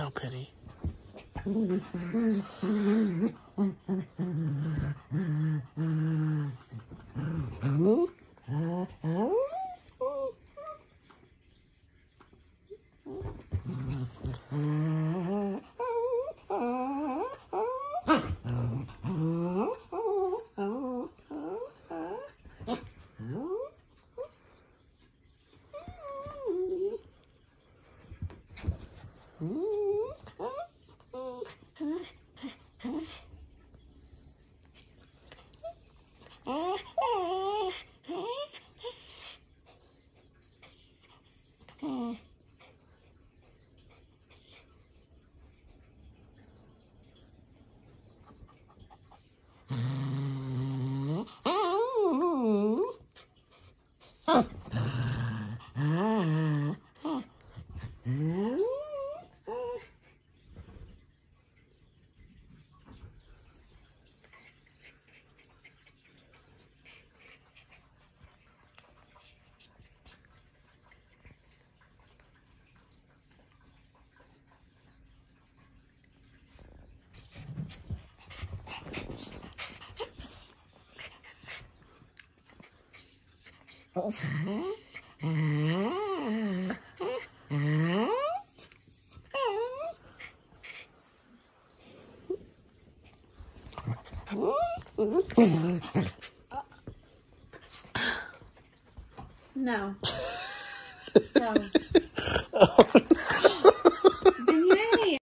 No pity. à. Mm-hmm. No. no. Oh,